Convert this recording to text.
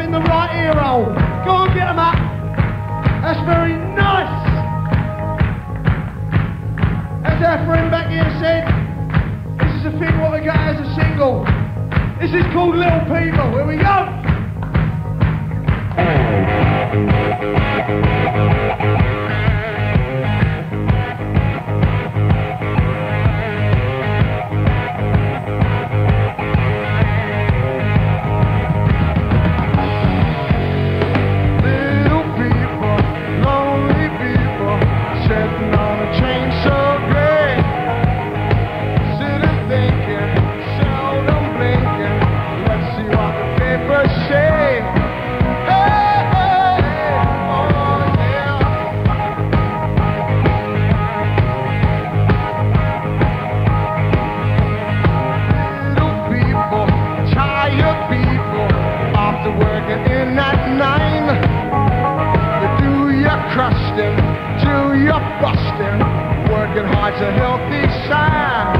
in the right ear hole. Go on, get 'em up. That's very nice. As our friend back here said, this is a thing what we got as a single. This is called Little People. Here we go. Working in that nine. You do your crusting, do your busting, working hard's a healthy sign.